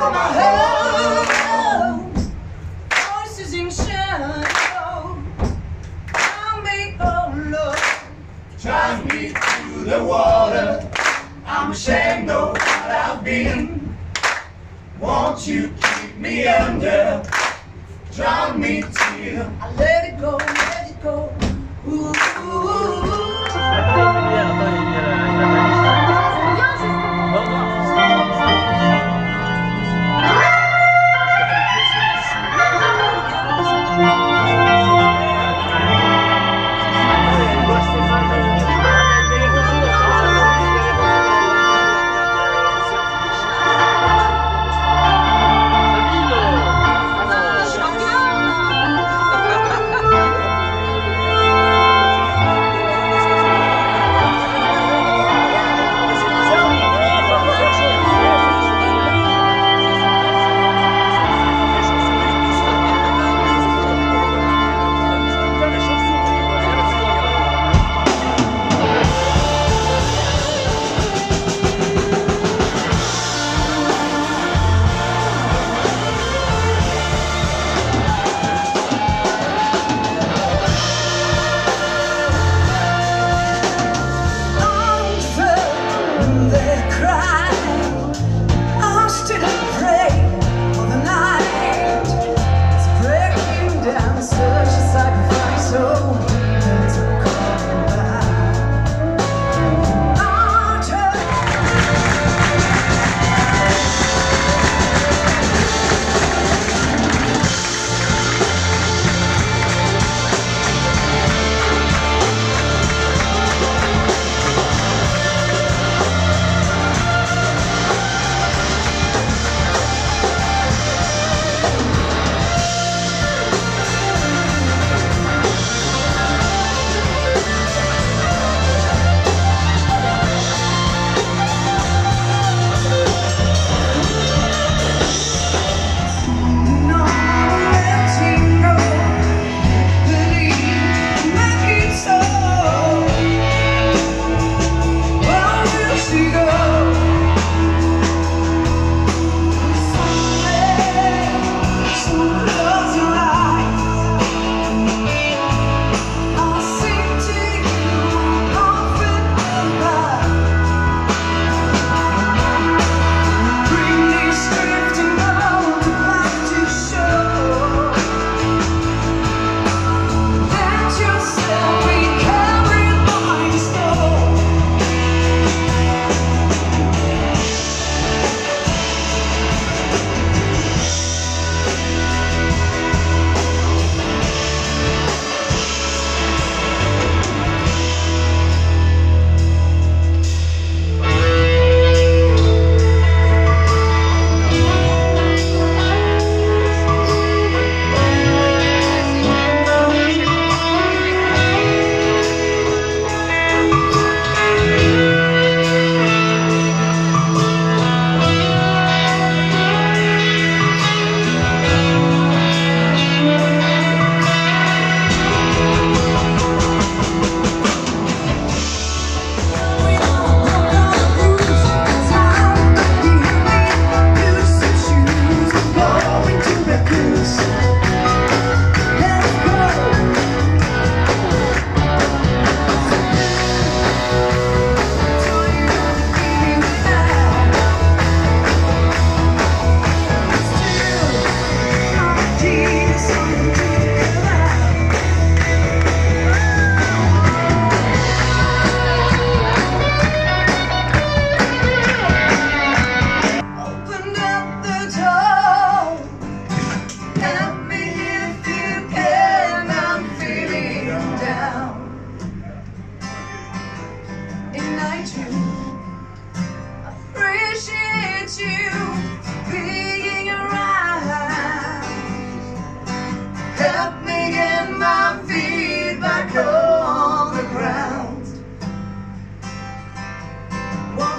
my. Voices in shadow. Tell me, oh. Drive me through the water. I'm ashamed of what I've been. Won't you keep me under? Drown me till I let it go, let it go. Ooh, ooh, ooh.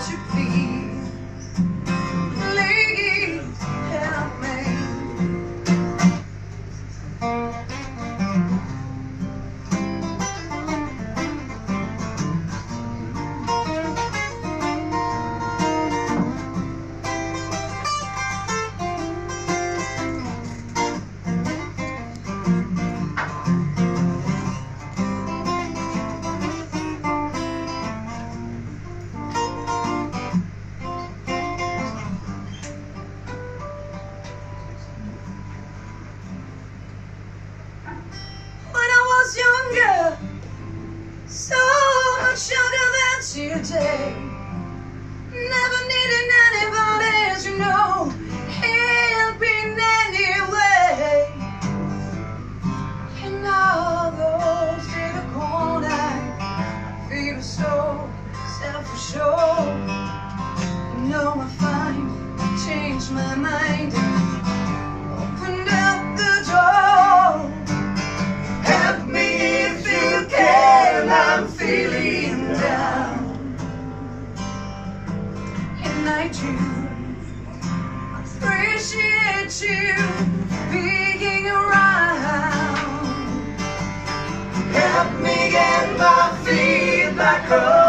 should be. day. Never needing anybody's, you know, help in any way. And all those days are cold, I feel so self-assured. You know I find, change my mind. I do appreciate you being around. Help me get my feet back up.